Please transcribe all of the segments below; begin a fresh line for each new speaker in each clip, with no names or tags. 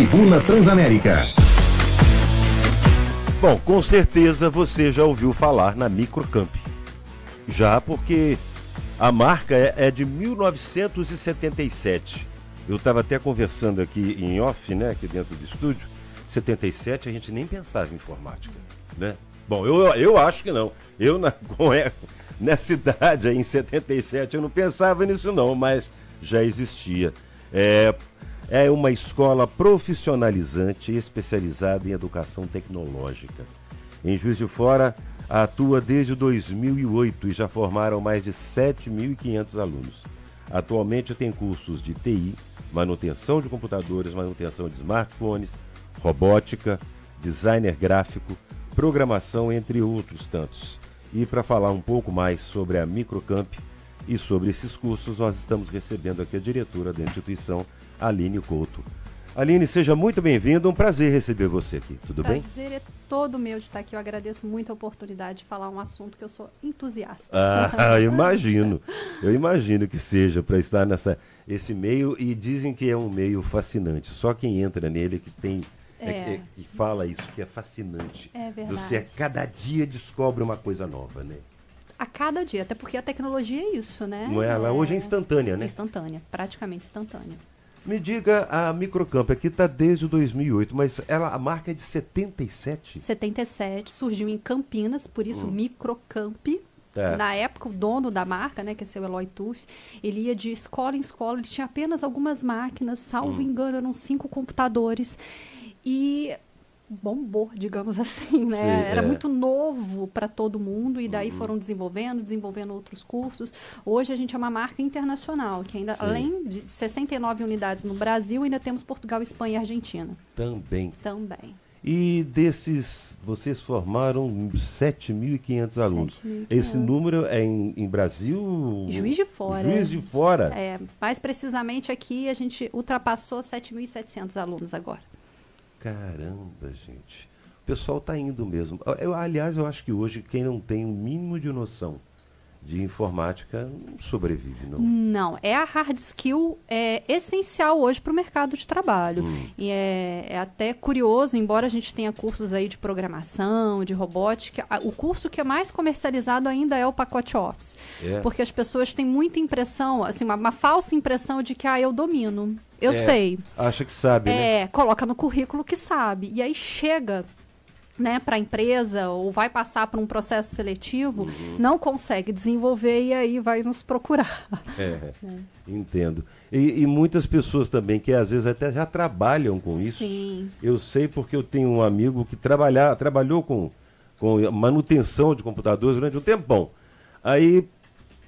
Tribuna Transamérica.
Bom, com certeza você já ouviu falar na Microcamp. Já porque a marca é, é de 1977. Eu estava até conversando aqui em off, né, aqui dentro do estúdio. 77 a gente nem pensava em informática, né? Bom, eu, eu acho que não. Eu na, é, nessa idade aí, em 77 eu não pensava nisso não, mas já existia. É, é uma escola profissionalizante especializada em educação tecnológica. Em Juiz de Fora, atua desde 2008 e já formaram mais de 7.500 alunos. Atualmente tem cursos de TI, manutenção de computadores, manutenção de smartphones, robótica, designer gráfico, programação, entre outros tantos. E para falar um pouco mais sobre a Microcamp e sobre esses cursos, nós estamos recebendo aqui a diretora da instituição, Aline Couto. Aline, seja muito bem-vinda, um prazer receber você aqui, tudo
prazer
bem?
Prazer é todo meu de estar aqui, eu agradeço muito a oportunidade de falar um assunto que eu sou entusiasta.
Ah, eu imagino, eu imagino que seja para estar nessa esse meio e dizem que é um meio fascinante, só quem entra nele que tem é. É, que fala isso, que é fascinante.
É verdade.
Você a cada dia descobre uma coisa nova, né?
A cada dia, até porque a tecnologia é isso, né?
Não é, ela é... hoje é instantânea, né?
Instantânea, praticamente instantânea.
Me diga, a Microcamp aqui está desde 2008, mas ela, a marca é de 77?
77, surgiu em Campinas, por isso hum. Microcamp. É. Na época, o dono da marca, né, que é seu Eloy Tuff, ele ia de escola em escola, ele tinha apenas algumas máquinas, salvo hum. engano, eram cinco computadores. E bombou, digamos assim, né? Sim, Era é. muito novo para todo mundo e daí uhum. foram desenvolvendo, desenvolvendo outros cursos. Hoje a gente é uma marca internacional, que ainda Sim. além de 69 unidades no Brasil, ainda temos Portugal, Espanha e Argentina.
Também.
Também.
E desses, vocês formaram 7.500 alunos. 7, Esse número é em, em, Brasil?
Juiz de Fora.
Juiz de Fora.
É, mais precisamente aqui a gente ultrapassou 7.700 alunos agora.
Caramba, gente. O pessoal está indo mesmo. Eu, aliás, eu acho que hoje quem não tem o um mínimo de noção de informática sobrevive, não?
Não, é a hard skill é essencial hoje para o mercado de trabalho. Hum. E é, é, até curioso, embora a gente tenha cursos aí de programação, de robótica, a, o curso que é mais comercializado ainda é o pacote Office. É. Porque as pessoas têm muita impressão, assim, uma, uma falsa impressão de que, ah, eu domino. Eu
é,
sei.
Acha que sabe,
é, né? coloca no currículo que sabe. E aí chega né, para a empresa ou vai passar por um processo seletivo, uhum. não consegue desenvolver e aí vai nos procurar.
É, é. entendo. E, e, muitas pessoas também que às vezes até já trabalham com isso.
Sim.
Eu sei porque eu tenho um amigo que trabalhar, trabalhou com, com manutenção de computadores durante um tempão. Aí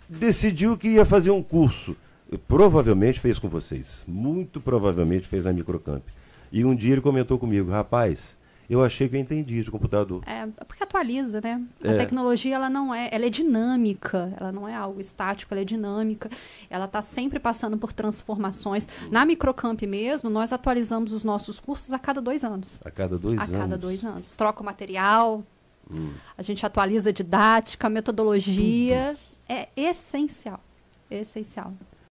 decidiu que ia fazer um curso provavelmente fez com vocês. Muito provavelmente fez na Microcamp. E um dia ele comentou comigo, rapaz, eu achei que eu entendi de computador.
É, porque atualiza, né? A é. tecnologia, ela não é, ela é dinâmica, ela não é algo estático, ela é dinâmica. Ela está sempre passando por transformações. Hum. Na Microcamp mesmo, nós atualizamos os nossos cursos a cada dois anos.
A cada dois
a
anos?
A cada dois anos. Troca o material, hum. a gente atualiza a didática, a metodologia. Tudo. É essencial. Essencial.